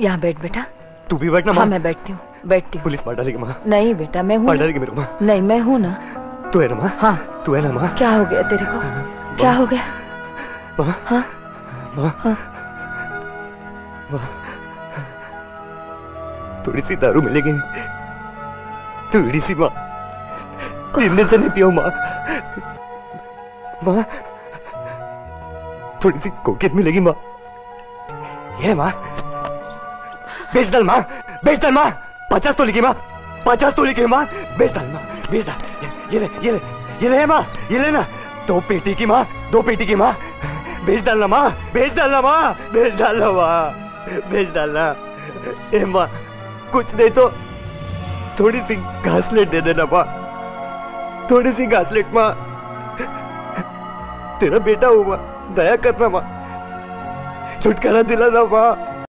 यहाँ बैठ बेटा। तू भी बैठना हाँ मैं बैठती हूँ बैठती हूँ। पुलिस मार डालेगी माँ। नहीं बेटा मैं हूँ डालेगी मेरे को माँ। नहीं मैं हूँ ना। तू है ना माँ। हाँ। तू है ना माँ। क्या हो गया तेरे को? क्या हो गया? माँ। हाँ। माँ। हाँ। थोड़ी सी दारू मिलेगी। थोड़ी सी माँ। तीन दिन से नहीं पियो माँ। माँ। थोड़ी सी कोकेट मिलेगी माँ। ये माँ। बेच डाल माँ बेच डाल माँ पचास तो लिखी माँ पचास तो लिखी माँ बेच डाल माँ बेच डाल ये ले ये ले ये ले माँ, ये ले ना। दो पेटी की माँ दो पेटी की माँ बेच डालना माँ बेच डालना माँ बेच डालना माँ बेच डालना ए माँ, कुछ नहीं तो थोड़ी सी घासलेट दे देना माँ। थोड़ी सी घासलेट माँ। तेरा बेटा हूँ माँ दया करना माँ। छुटकारा दिलाना माँ।